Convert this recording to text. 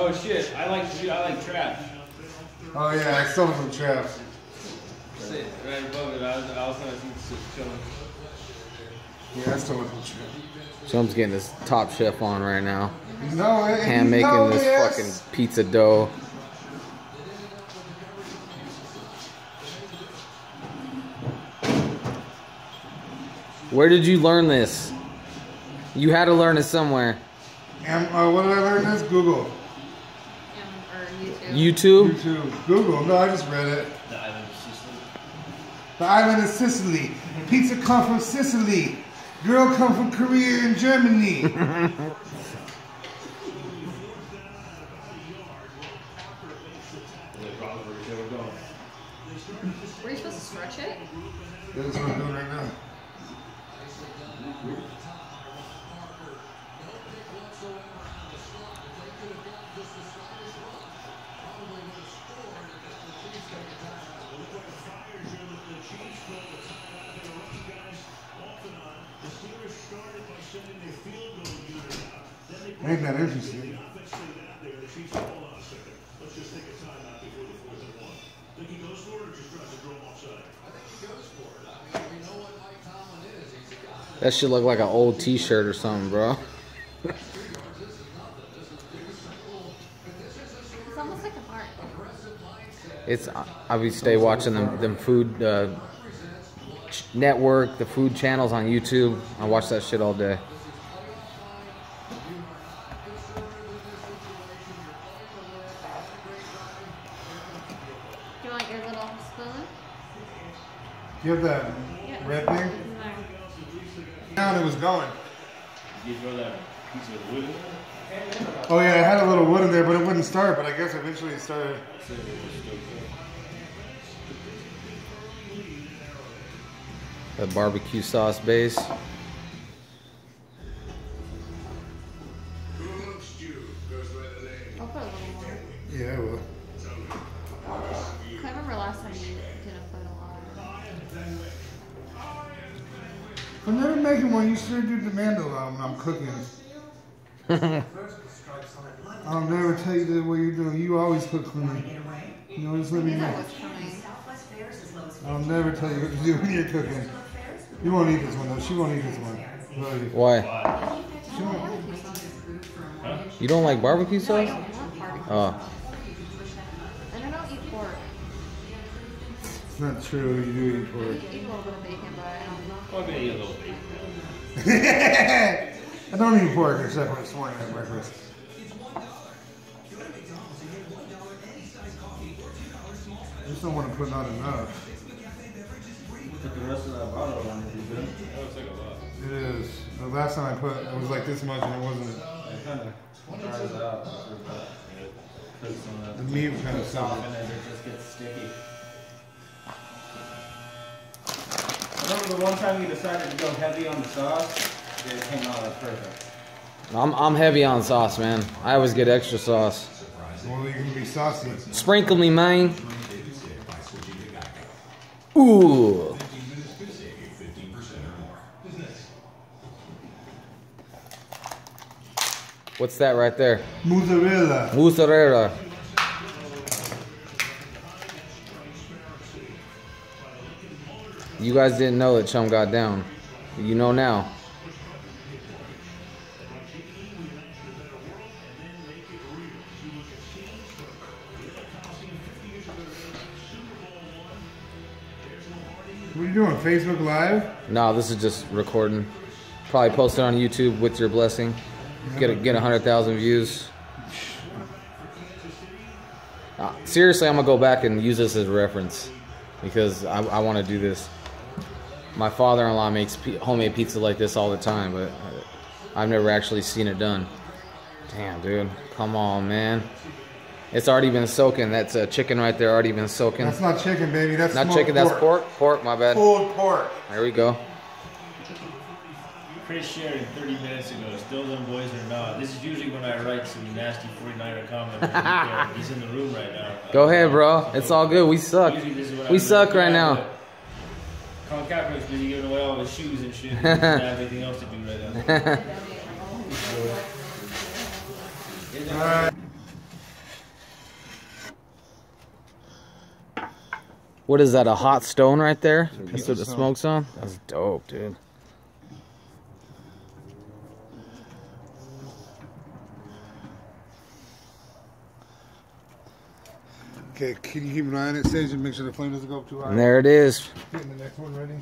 Oh shit! I like I like traps. Oh yeah, I stole it from traps. Sit right above it. I was I was chilling. Yeah, I stole it from traps. Chum's getting his top chef on right now. No, it, Hand making no, this yes. fucking pizza dough. Where did you learn this? You had to learn it somewhere. Am, uh, what did I learn this? Google. Or YouTube. YouTube? YouTube. Google. No, I just read it. The island of Sicily. The island of Sicily. Pizza come from Sicily. Girl come from Korea and Germany. Were they were going. Were you supposed to stretch it? That's what I'm doing right now. Ain't that interesting? That should look like an old t-shirt or something, bro. It's almost like a heart. It's I would stay watching them them food uh, network, the food channels on YouTube. I watch that shit all day. Do you want spoon? You have that red thing? There. Down it was going. Did you throw that piece of wood in there? Oh yeah, it had a little wood in there, but it wouldn't start. But I guess eventually it started. So it was still good. The barbecue sauce base. I'll put a little more. Yeah, well. I remember last time you didn't put a lot. I'm never making one. You sure do demand a lot when I'm cooking. I'll never tell you that what you're doing. You always cook for me. You always let me know know. what's coming. I'll never tell you what to do when you're cooking. You won't eat this one though. She won't eat this one. Why? She won't. Barbecue. You don't like barbecue sauce? I love barbecue. Oh, It's not true. You do eat pork. eat a little bit of bacon, but I don't. Well, maybe a little bit. I don't eat pork except for this morning at breakfast. I just don't want to put not enough. Put the rest of that bottle on you good. That looks like a lot. It is. The last time I put it was like this much and it wasn't. It kind of dries out. after about- Put some of The meat kind of soft. it, it just gets sticky. Remember the one time you decided to go heavy on the sauce? It came out perfect. I'm I'm heavy on sauce, man. I always get extra sauce. Well, you can be saucy. Sprinkle me, man. Ooh. What's that right there? Mozzarella. Mozzarella. You guys didn't know that Chum got down. You know now. What are you doing? Facebook Live? No, this is just recording. Probably post it on YouTube with your blessing. Get a, get a hundred thousand views. Uh, seriously, I'm gonna go back and use this as a reference because I, I want to do this. My father-in-law makes p- homemade pizza like this all the time, but I- I've never actually seen it done. Damn, dude, come on, man. It's already been soaking. That's a chicken right there, already been soaking. That's not chicken, baby. That's Not smoked chicken, that's pork. Pork, my bad. Pulled pork. There we go. Chris shared 30 minutes ago, still them boys are not. This is usually when I write some nasty 49er comment. from the weekend. He's in the room right now. Go ahead, bro. It's all good. We suck. Usually this is what I We suck right Yeah, now. Colin Kaepernick's busy giving away all his shoes and shit. He doesn't have anything else to do right now. What is that, a hot stone right there? That's what the smoke's on? That's dope, dude. Okay, can you keep an eye on it, Sage, and make sure the flame doesn't go up too high? And there it is. Getting the next one ready.